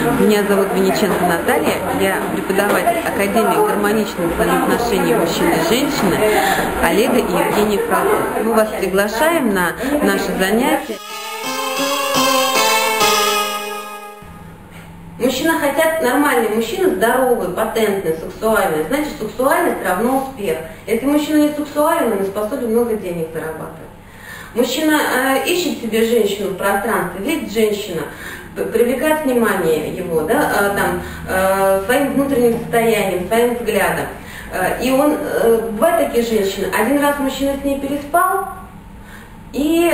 Меня зовут Венеченко Наталья, я преподаватель Академии гармоничных взаимоотношений мужчины и женщины Олега и Евгения Фролов. Мы вас приглашаем на наше занятие. Мужчина хотят нормальный мужчина, здоровый, патентный, сексуальный. Значит, сексуальность равно успех. Если мужчина не сексуален, он не способен много денег зарабатывать. Мужчина э, ищет себе женщину в пространстве, видит женщина, привлекает внимание его, да, э, там, э, своим внутренним состоянием, своим взглядом. Э, и он, э, бывают такие женщины, один раз мужчина с ней переспал, и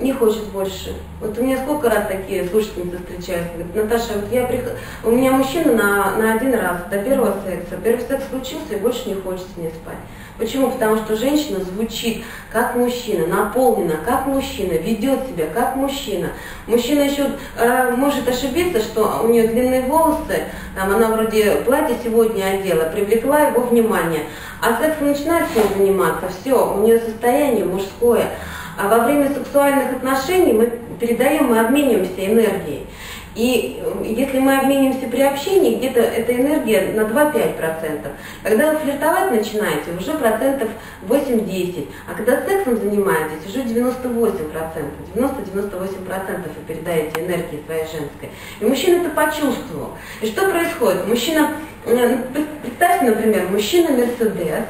не хочет больше. Вот у меня сколько раз такие слушательницы встречаются, говорят, Наташа, вот я прих... у меня мужчина на, на один раз до первого секса, первый секс случился и больше не хочет с ней спать. Почему? Потому что женщина звучит как мужчина, наполнена как мужчина, ведет себя как мужчина. Мужчина еще э, может ошибиться, что у нее длинные волосы, там она вроде платье сегодня одела, привлекла его внимание, а сексом начинает с ним заниматься, все, у нее состояние мужское. А во время сексуальных отношений мы передаем, мы обмениваемся энергией. И э, если мы обменимся при общении, где-то эта энергия на 2-5%. Когда вы флиртовать начинаете, уже процентов 8-10. А когда сексом занимаетесь, уже 98%. 90-98% вы передаете энергии своей женской. И мужчина это почувствовал. И что происходит? Мужчина, э, представьте, например, мужчина Мерседес,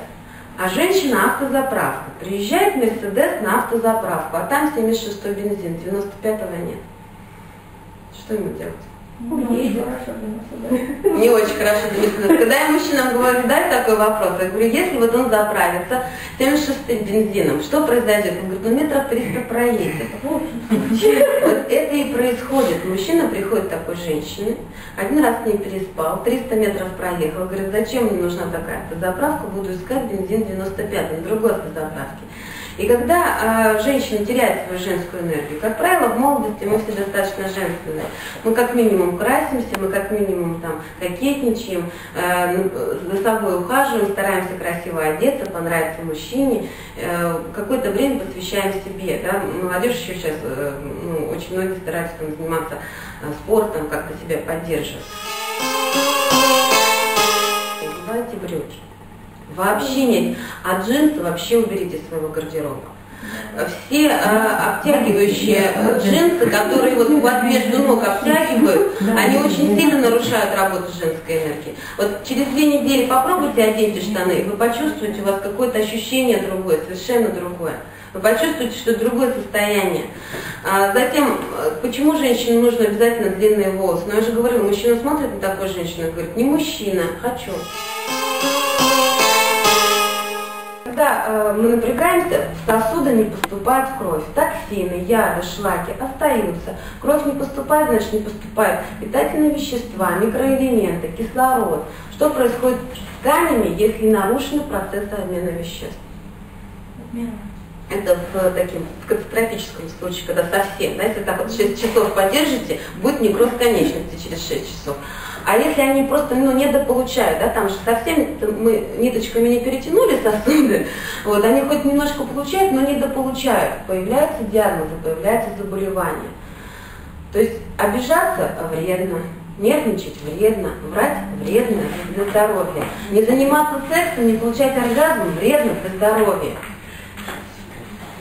а женщина автозаправка. Приезжает Мерседес на автозаправку, а там 76 бензин, 95-го нет. Что ему делать? Не очень хорошо для Когда я мужчинам говорю, задать такой вопрос, я говорю, если вот он заправится 76 бензином, что произойдет? Он говорит, ну метров 300 проедет. Вот это и происходит. Мужчина приходит к такой женщине, один раз с ней переспал, 300 метров проехал, говорит, зачем мне нужна такая заправка, буду искать бензин 95 на другой автозаправке. И когда э, женщина теряет свою женскую энергию, как правило, в молодости мы все достаточно женственные. Мы как минимум красимся, мы как минимум там кокетничаем, э, за собой ухаживаем, стараемся красиво одеться, понравиться мужчине, э, какое-то время посвящаем себе. Да? Молодежь еще сейчас, э, ну, очень многие стараются там, заниматься э, спортом, как-то себя поддерживать. Одевайте брюки. Вообще нет. А джинсы вообще уберите из своего гардероба. Все э, обтягивающие джинсы, которые вот у вас между ног обтягивают, они очень сильно нарушают работу женской энергии. Вот через две недели попробуйте одеть штаны, и вы почувствуете, у вас какое-то ощущение другое, совершенно другое. Вы почувствуете, что другое состояние. А затем, почему женщине нужно обязательно длинные волосы? Ну, я же говорила, мужчина смотрит на такую женщину и говорит, не мужчина, хочу когда э, мы напрягаемся, в сосуды не поступает кровь. Токсины, яды, шлаки остаются. Кровь не поступает, значит не поступают питательные вещества, микроэлементы, кислород. Что происходит с тканями, если нарушены процессы обмена веществ? Это в таким в катастрофическом случае, когда совсем, да, если так вот 6 часов поддержите, будет некроз конечности через 6 часов. А если они просто ну, недополучают, да, там же совсем мы ниточками не перетянули сосуды, вот, они хоть немножко получают, но недополучают. Появляются диагнозы, появляются заболевания. То есть обижаться вредно, нервничать вредно, врать вредно для здоровья. Не заниматься сексом, не получать оргазм вредно для здоровья.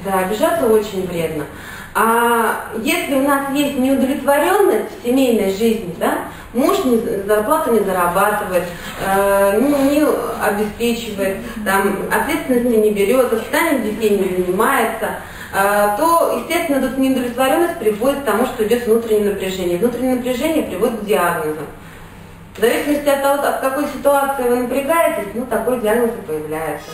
Да, обижаться очень вредно. А если у нас есть неудовлетворенность в семейной жизни, да, муж не, зарплату не зарабатывает, э, не, не обеспечивает, там, ответственности не берет, воспитанием детей не занимается, э, то, естественно, тут неудовлетворенность приводит к тому, что идет внутреннее напряжение. Внутреннее напряжение приводит к диагнозу. В зависимости от того, от какой ситуации вы напрягаетесь, ну, такой диагноз и появляется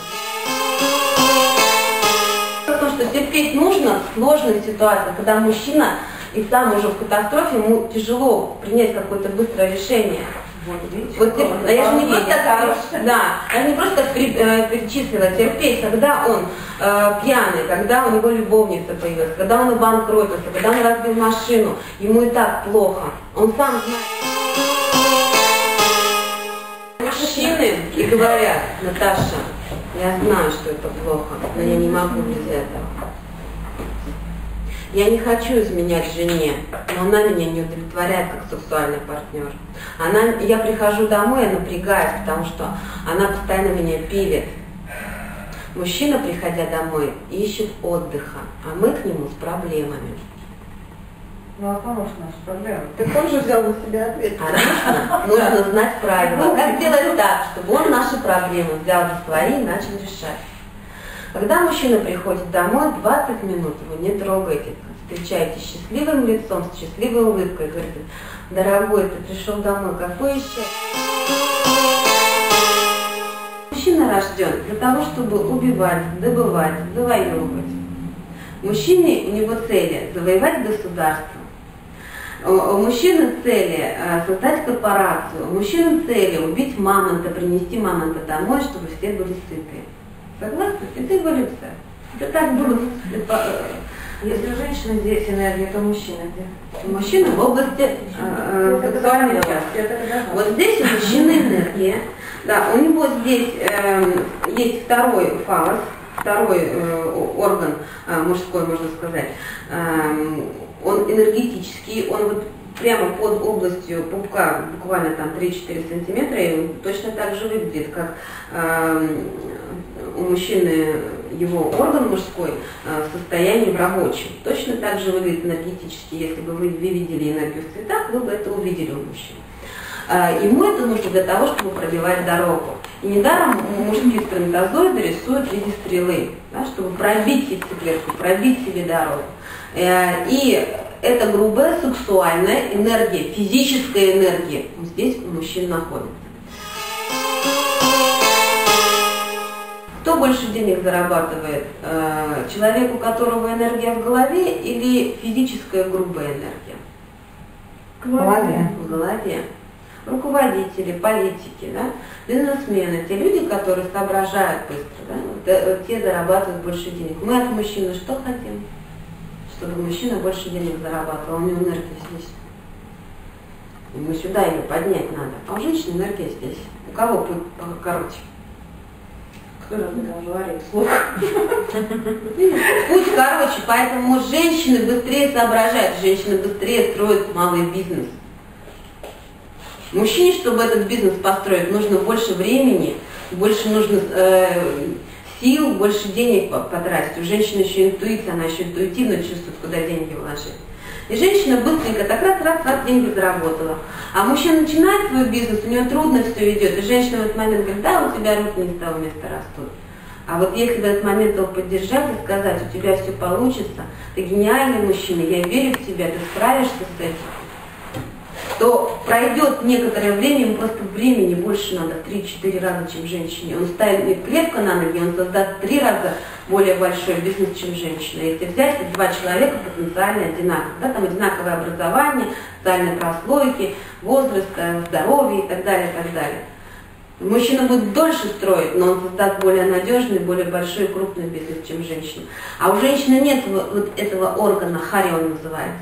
что терпеть нужно в сложных ситуациях, когда мужчина и сам уже в катастрофе, ему тяжело принять какое-то быстрое решение. Вот, видите, вот типа, я же не просто так, да, я не просто так э, перечислила терпеть, когда он э, пьяный, когда у него любовница появилась, когда он обанкротился, когда он разбил машину, ему и так плохо. Он сам знает. Мужчины и говорят, Наташа, я знаю, что это плохо, но я не могу без этого. Я не хочу изменять жене, но она меня не удовлетворяет как сексуальный партнер. Она, я прихожу домой, я напрягаюсь, потому что она постоянно меня пилит. Мужчина, приходя домой, ищет отдыха, а мы к нему с проблемами. Ну а помощь наша проблема. Так он же взял на себя ответственность. Конечно, нужно знать правила. Как сделать так, чтобы он наши проблемы взял за свои и начал решать. Когда мужчина приходит домой, 20 минут его не трогайте, встречаете счастливым лицом, с счастливой улыбкой, говорите, дорогой, ты пришел домой, какое счастье. Мужчина рожден для того, чтобы убивать, добывать, завоевывать. Мужчине у него цели завоевать государство. У мужчины цели э, создать корпорацию. У мужчины цели убить мамонта, принести мамонта домой, чтобы все были сыты. Согласны? Это эволюция. Это так было. Если женщина здесь энергия, то мужчина где? Мужчина в области э, э сексуальной части. Вот здесь у мужчины энергия. Да, у него здесь э, есть второй фалос, второй э, орган э, мужской, можно сказать. Э, он энергетический, он вот прямо под областью пупка, буквально там 3-4 сантиметра, и он точно так же выглядит, как э, у мужчины его орган мужской э, в состоянии в рабочем. Точно так же выглядит энергетически, если бы вы, видели энергию в цветах, вы бы это увидели у мужчин. Э, ему это нужно для того, чтобы пробивать дорогу. И недаром мужские сперматозоиды рисуют в виде стрелы, да, чтобы пробить яйцеклетку, пробить себе дорогу. Э, и это грубая сексуальная энергия, физическая энергия здесь у мужчин находится. Больше денег зарабатывает? Э, человек, у которого энергия в голове или физическая грубая энергия? В голове. В голове. Руководители, политики, да? бизнесмены, те люди, которые соображают быстро, да? Э, те зарабатывают больше денег. Мы от мужчины что хотим? Чтобы мужчина больше денег зарабатывал, а у него энергия здесь. И мы сюда ее поднять надо. А у женщины энергия здесь. У кого путь короче? Кто? Путь короче, поэтому женщины быстрее соображают, женщины быстрее строят малый бизнес. Мужчине, чтобы этот бизнес построить, нужно больше времени, больше нужно э, сил, больше денег потратить. У женщины еще интуиция, она еще интуитивно чувствует, куда деньги вложить. И женщина быстренько так раз, раз, раз деньги заработала. А мужчина начинает свой бизнес, у него трудно все идет. И женщина в этот момент говорит, да, у тебя руки не с того места растут. А вот если в этот момент его поддержать и сказать, у тебя все получится, ты гениальный мужчина, я верю в тебя, ты справишься с этим, то пройдет некоторое время, ему просто времени больше надо, 3-4 раза, чем женщине. Он ставит не крепко на ноги, он создаст три раза более большой бизнес, чем женщина. Если взять, два человека потенциально одинаковые. Да, там одинаковое образование, социальные прослойки, возраст, э, здоровье и так далее, и так далее. Мужчина будет дольше строить, но он создаст более надежный, более большой и крупный бизнес, чем женщина. А у женщины нет вот этого органа, хари он называется.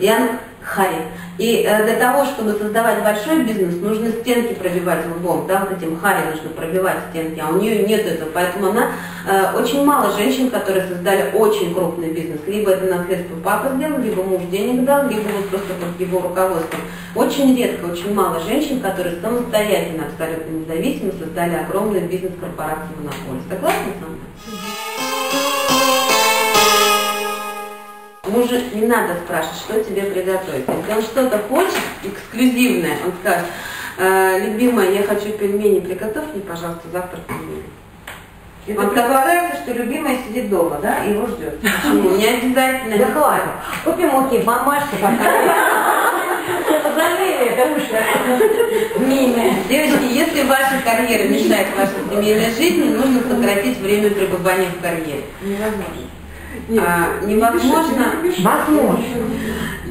Она, хари. И э, для того, чтобы создавать большой бизнес, нужно стенки пробивать лбом, да, вот этим хари нужно пробивать стенки, а у нее нет этого, поэтому она, э, очень мало женщин, которые создали очень крупный бизнес, либо это наследство папа сделал, либо муж денег дал, либо вот просто под его руководством. Очень редко, очень мало женщин, которые самостоятельно, абсолютно независимо создали огромный бизнес корпорации монополии. Согласны со мной? Мужу не надо спрашивать, что тебе приготовить. Если он что-то хочет, эксклюзивное, он скажет, э, любимая, я хочу пельмени, приготовь мне, пожалуйста, завтра пельмени. Это он предполагается, что любимая сидит дома, да, и его ждет. Почему? Не обязательно. Да хватит. Купим муки, мамашки пока. Это уже милая. Девочки, если ваша карьера мешает вашей семейной жизни, нужно сократить время пребывания в карьере. Невозможно. Нет, а, невозможно, возможно,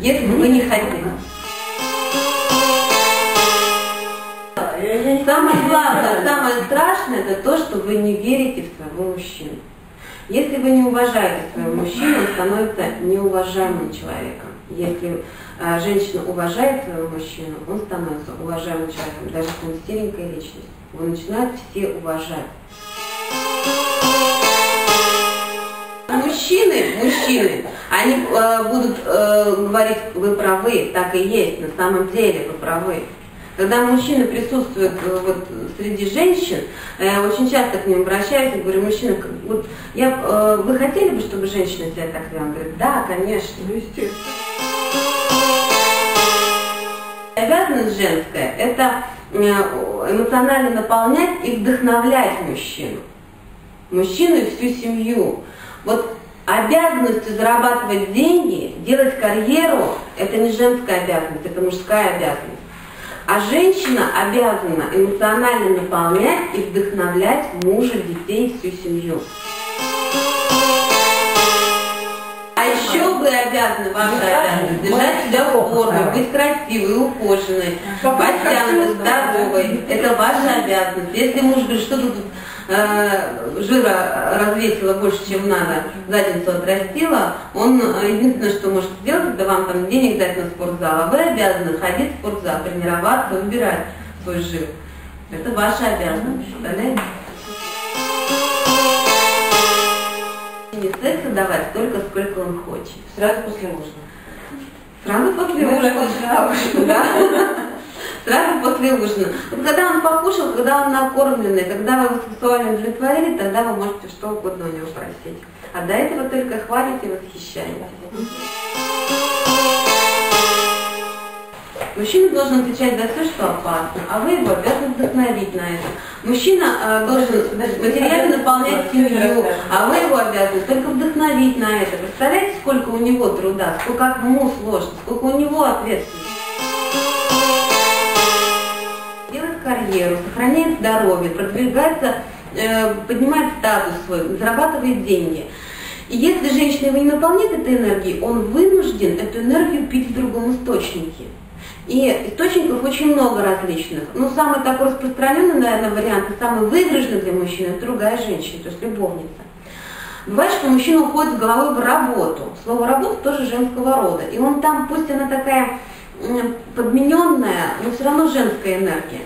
если вы не хотите. Самое главное, самое страшное, это то, что вы не верите в своего мужчину. Если вы не уважаете своего мужчину, он становится неуважаемым человеком. Если а, женщина уважает своего мужчину, он становится уважаемым человеком, даже если он серенькая личность. Его начинают все уважать. Мужчины, мужчины, они э, будут э, говорить, вы правы, так и есть, на самом деле вы правы. Когда мужчины присутствуют э, вот, среди женщин, я э, очень часто к ним обращаюсь и говорю, мужчина, вот, я, э, вы хотели бы, чтобы женщина себя так вела? Он говорит, да, конечно. Ну, естественно. Обязанность женская – это эмоционально наполнять и вдохновлять мужчину. Мужчину и всю семью. Вот обязанность зарабатывать деньги, делать карьеру – это не женская обязанность, это мужская обязанность. А женщина обязана эмоционально наполнять и вдохновлять мужа, детей, всю семью. А еще вы обязаны, ваша обязанность, держать себя в форме, быть красивой, ухоженной, подтянутой, здоровой. Это ваша обязанность. Если муж говорит, что тут Э, жира развесила больше, чем надо, задницу отрастила, он э, единственное, что может сделать, это вам там денег дать на спортзал, а вы обязаны ходить в спортзал, тренироваться, убирать свой жир. Это ваша обязанность, представляете? Не секса давать столько, сколько он хочет. Сразу после ужина. Сразу после ужина. Да сразу после ужина. Вот когда он покушал, когда он накормленный, когда вы сексуально удовлетворили, тогда вы можете что угодно у него просить. А до этого только хвалите и восхищаетесь. Мужчина должен отвечать за все, что опасно, а вы его обязаны вдохновить на это. Мужчина э, должен материально наполнять семью, а вы его обязаны только вдохновить на это. Представляете, сколько у него труда, сколько ему сложно, сколько у него ответственности. Карьеру, сохраняет здоровье, продвигается, э, поднимает статус свой, зарабатывает деньги. И если женщина его не наполняет этой энергией, он вынужден эту энергию пить в другом источнике. И источников очень много различных. Но самый такой распространенный, наверное, вариант, и самый выигрышный для мужчины, это другая женщина, то есть любовница. Бывает, что мужчина уходит с головой в работу. Слово работа тоже женского рода. И он там, пусть она такая подмененная, но все равно женская энергия.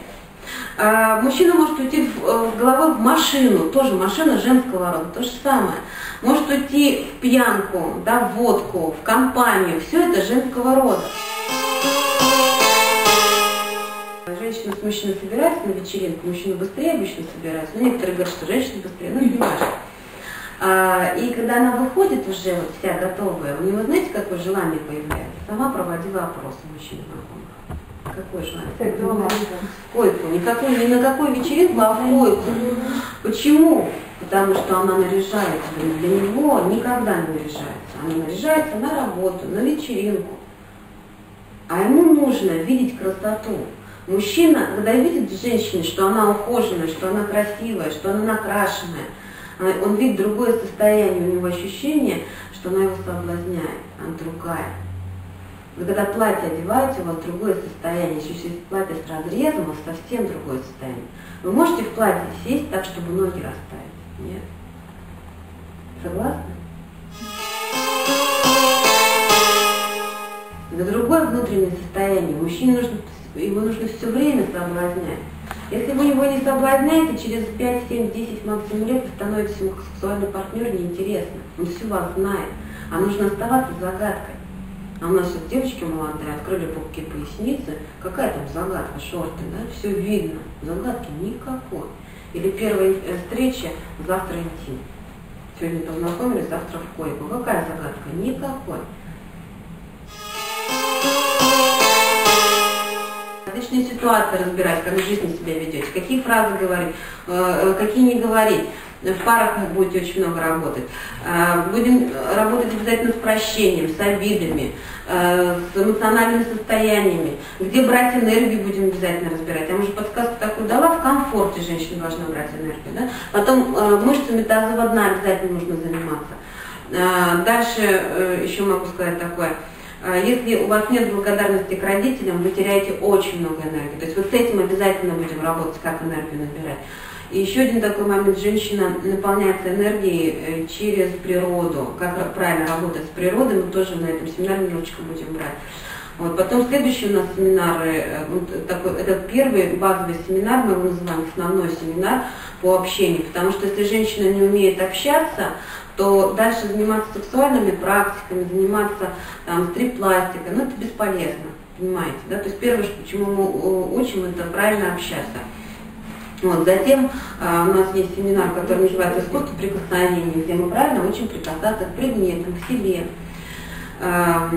А, мужчина может уйти в, э, в головой в машину, тоже машина женского рода, то же самое. Может уйти в пьянку, да, в водку, в компанию, все это женского рода. Женщина с мужчиной собирается на вечеринку, мужчина быстрее обычно собирается, но некоторые говорят, что женщина быстрее, ну не важно. А, и когда она выходит уже вот вся готовая, у него знаете, какое желание появляется? Сама проводила опрос мужчины какой желание? Койку. Никакой, ни на какой вечеринку, а в койку. Почему? Потому что она наряжается. Для него никогда не наряжается. Она наряжается на работу, на вечеринку. А ему нужно видеть красоту. Мужчина, когда видит женщину, что она ухоженная, что она красивая, что она накрашенная, он видит другое состояние, у него ощущение, что она его соблазняет, она другая. Вы когда платье одеваете, у вас другое состояние. Если платье с разрезом, у вас совсем другое состояние. Вы можете в платье сесть так, чтобы ноги расставить? Нет. Согласны? Это другое внутреннее состояние. Мужчине нужно, ему нужно все время соблазнять. Если вы его не соблазняете, через 5, 7, 10 максимум лет вы становитесь ему сексуальный партнер неинтересно. Он все вас знает. А нужно оставаться загадкой. А у нас вот девочки молодые открыли пупки поясницы. Какая там загадка, шорты, да? Все видно. Загадки никакой. Или первая э, встреча, завтра интим. Сегодня познакомились, завтра в койку. Какая загадка? Никакой. Различные ситуации разбирать, как в жизни себя ведете, какие фразы говорить, э, э, какие не говорить в парах вы будете очень много работать. А, будем работать обязательно с прощением, с обидами, а, с эмоциональными состояниями. Где брать энергию, будем обязательно разбирать. Я уже подсказку такую дала, в комфорте женщина должна брать энергию. Да? Потом а, мышцами тазового дна обязательно нужно заниматься. Дальше э, еще могу сказать такое. Если у вас нет благодарности к родителям, вы теряете очень много энергии. То есть вот с этим обязательно будем работать, как энергию набирать. И еще один такой момент, женщина наполняется энергией э, через природу, как правильно работать с природой, мы тоже на этом семинаре немножечко будем брать. Вот, потом следующий у нас семинары, э, вот такой, это первый базовый семинар, мы его называем основной семинар по общению, потому что если женщина не умеет общаться, то дальше заниматься сексуальными практиками, заниматься там, стрип-пластикой, ну это бесполезно, понимаете, да, то есть первое, почему мы учим, это правильно общаться. Вот, затем а, у нас есть семинар, который называется «Искусство прикосновения», где мы правильно учим прикасаться к предметам, к себе, а,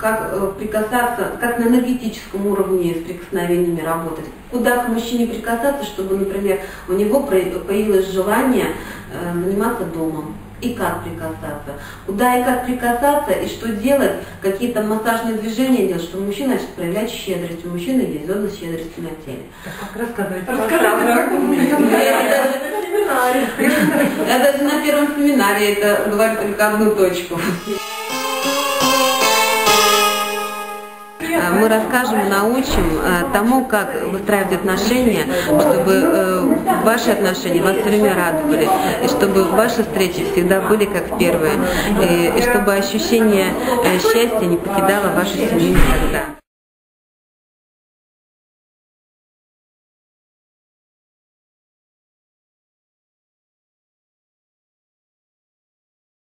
как э, прикасаться, как на энергетическом уровне с прикосновениями работать, куда к мужчине прикасаться, чтобы, например, у него появилось желание э, заниматься домом, и как прикасаться, куда и как прикасаться, и что делать, какие-то массажные движения делать, чтобы мужчина начал проявлять щедрость, у мужчины есть зона щедрости на теле. Рассказывайте. Рассказывайте. Я даже на первом семинаре это говорю только одну точку. Мы расскажем, научим э, тому, как выстраивать отношения, чтобы э, ваши отношения вас все время радовали, и чтобы ваши встречи всегда были как первые, и чтобы ощущение счастья не покидало вашу семью никогда.